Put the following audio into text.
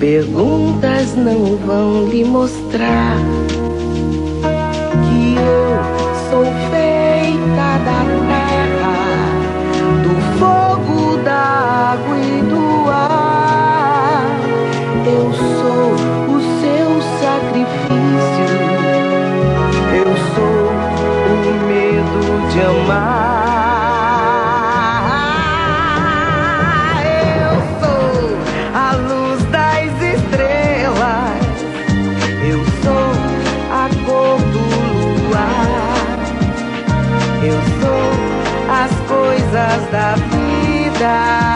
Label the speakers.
Speaker 1: perguntas não vão lhe mostrar que eu sou feita da terra, do fogo, da água e do ar. Eu sou o seu sacrifício, eu sou o medo de amar. Coisas da vida,